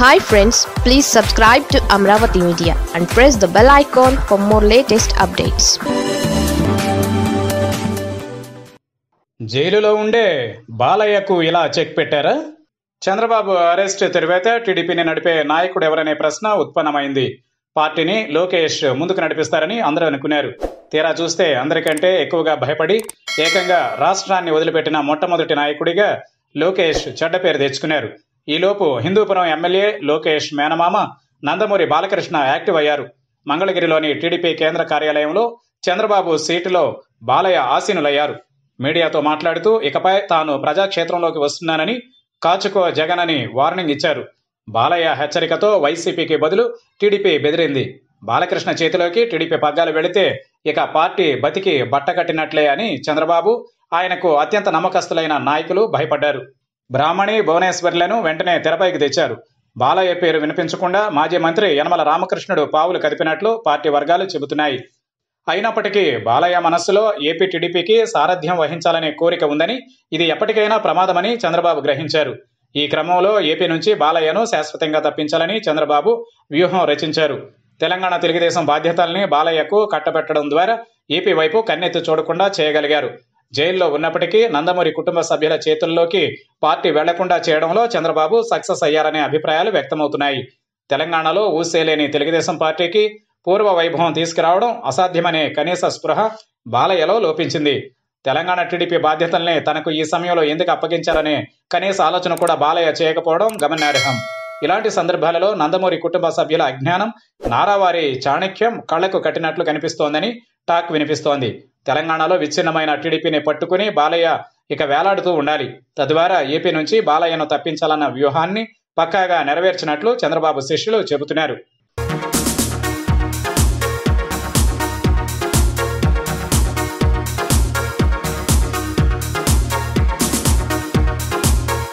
Hi friends please subscribe to Amaravati media and press the bell icon for more latest updates జైలులో ఉండే బాలయ్యకు ఇలా check పెట్టారా? Chandrababu arrest తరువాత టీడీపీని నడిపే నాయకుడు ఎవరనే ప్రశ్న ఉత్పన్నమైంది. పార్టీని లోకేష్ ముందుకు నడిపిస్తారని అందరూ అనుకున్నారు. తీరా చూస్తే అందరికంటే ఎక్కువగా భయపడి ఏకంగా రాష్ట్రాన్ని వదిలిపెట్టిన మొట్టమొదటి నాయకుడిగా లోకేష్ చెడ్డ పేరు తెచ్చుకున్నారు. ఈలోపు హిందూపురం ఎమ్మెల్యే లోకేష్ మేనమామ నందమూరి బాలకృష్ణ యాక్టివ్ అయ్యారు. మంగళగిరిలోని టీడీపీ కేంద్ర కార్యాలయంలో చంద్రబాబు సీటులో బాలయ్య ఆసీనులయ్యారు. మీడియాతో మాట్లాడుతూ ఇకపై తాను ప్రజాక్షేత్రంలోకి వస్తున్నానని కాచుకో జగన్ అని వార్నింగ్ ఇచ్చారు. బాలయ్య హెచ్చరికతో వైసీపీకి బదులు టీడీపీ బెదిరింది. బాలకృష్ణ చేతిలోకి టీడీపీ పగ్గాలు వెళితే ఇక పార్టీ బతికి బట్టకట్టినట్లే అని చంద్రబాబు ఆయనకు అత్యంత నమ్మకస్తులైన నాయకులు భయపడ్డారు. బ్రాహ్మణి భువనేశ్వర్లను వెంటనే తెరపైకి తెచ్చారు. బాలయ్య పేరు వినిపించకుండా మాజీ మంత్రి యనమల రామకృష్ణుడు పావులు కదిపినట్లు పార్టీ వర్గాలు చెబుతున్నాయి. అయినప్పటికీ బాలయ్య మనస్సులో ఏపీ టీడీపీకి సారథ్యం వహించాలనే కోరిక ఉందని ఇది ఎప్పటికైనా ప్రమాదమని చంద్రబాబు గ్రహించారు. ఈ క్రమంలో ఏపీ నుంచి బాలయ్యను శాశ్వతంగా తప్పించాలని చంద్రబాబు వ్యూహం రచించారు. తెలంగాణ తెలుగుదేశం బాధ్యతల్ని బాలయ్యకు కట్టబెట్టడం ద్వారా ఏపీ వైపు కన్నెత్తి చూడకుండా చేయగలిగారు. జైల్లో ఉన్నప్పటికీ నందమూరి కుటుంబ సభ్యుల చేతుల్లోకి పార్టీ వెళ్ళకుండా చేయడంలో చంద్రబాబు సక్సెస్ అయ్యారనే అభిప్రాయాలు వ్యక్తమవుతున్నాయి. తెలంగాణలో ఊసేలేని తెలుగుదేశం పార్టీకి పూర్వ వైభవం తీసుకురావడం అసాధ్యమనే కనీస స్పృహ బాలయ్యలో లోపించింది. తెలంగాణ టీడీపీ బాధ్యతల్ని తనకు ఈ సమయంలో ఎందుకు అప్పగించారనే కనీస ఆలోచన కూడా బాలయ్య చేయకపోవడం గమనార్హం. ఇలాంటి సందర్భాలలో నందమూరి కుటుంబ సభ్యుల అజ్ఞానం నారావారి చాణక్యం కళ్ళకు కట్టినట్లు కనిపిస్తోందని టాక్ వినిపిస్తోంది. తెలంగాణలో విచ్ఛిన్నమైన టీడీపీని పట్టుకుని బాలయ్య ఇక వేలాడుతూ ఉండాలి. తద్వారా ఏపీ నుంచి బాలయ్యను తప్పించాలన్న వ్యూహాన్ని పక్కాగా నెరవేర్చినట్లు చంద్రబాబు శిష్యులు చెబుతున్నారు.